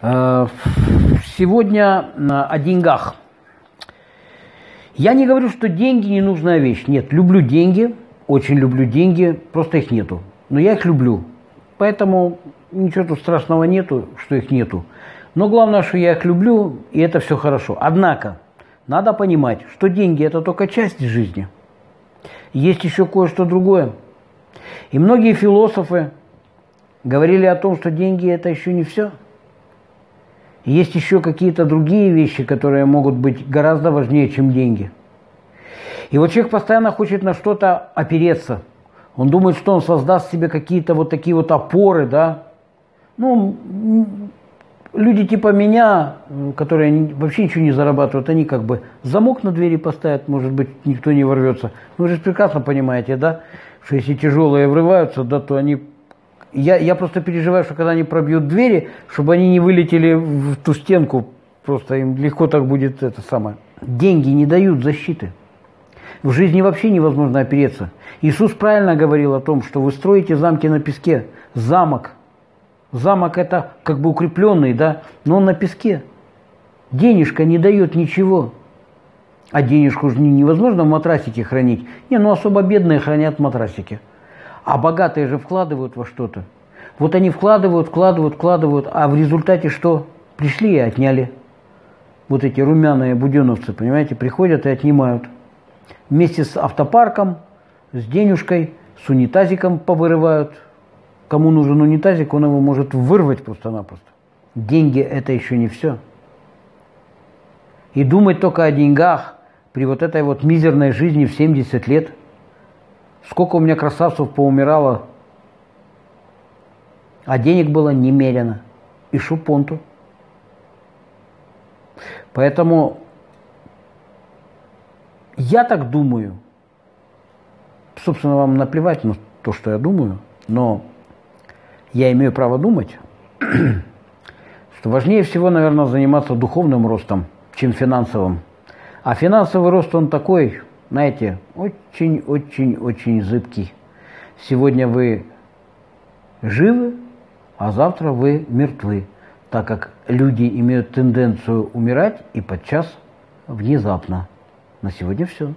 Э, сегодня о деньгах. Я не говорю, что деньги не нужная вещь. Нет, люблю деньги, очень люблю деньги, просто их нету. Но я их люблю. Поэтому ничего тут страшного нету, что их нету. Но главное, что я их люблю, и это все хорошо. Однако, надо понимать, что деньги – это только часть жизни. Есть еще кое-что другое. И многие философы говорили о том, что деньги – это еще не все. Есть еще какие-то другие вещи, которые могут быть гораздо важнее, чем деньги. И вот человек постоянно хочет на что-то опереться. Он думает, что он создаст себе какие-то вот такие вот опоры, да. Ну, люди типа меня, которые вообще ничего не зарабатывают, они как бы замок на двери поставят, может быть, никто не ворвется. Вы же прекрасно понимаете, да, что если тяжелые врываются, да, то они... Я, я просто переживаю, что когда они пробьют двери, чтобы они не вылетели в ту стенку, просто им легко так будет это самое. Деньги не дают защиты. В жизни вообще невозможно опереться. Иисус правильно говорил о том, что вы строите замки на песке. Замок – Замок это как бы укрепленный, да, но он на песке. Денежка не дает ничего. А денежку же невозможно в матрасике хранить. Не, ну особо бедные хранят в матрасике. А богатые же вкладывают во что-то. Вот они вкладывают, вкладывают, вкладывают, а в результате что? Пришли и отняли. Вот эти румяные буденовцы, понимаете, приходят и отнимают. Вместе с автопарком, с денежкой, с унитазиком повырывают – Кому нужен унитазик, он его может вырвать просто-напросто. Деньги – это еще не все. И думать только о деньгах при вот этой вот мизерной жизни в 70 лет. Сколько у меня красавцев поумирало, а денег было немерено. И шупонту. Поэтому я так думаю. Собственно, вам наплевать на то, что я думаю, но я имею право думать, что важнее всего, наверное, заниматься духовным ростом, чем финансовым. А финансовый рост, он такой, знаете, очень-очень-очень зыбкий. Сегодня вы живы, а завтра вы мертвы, так как люди имеют тенденцию умирать и подчас внезапно. На сегодня все.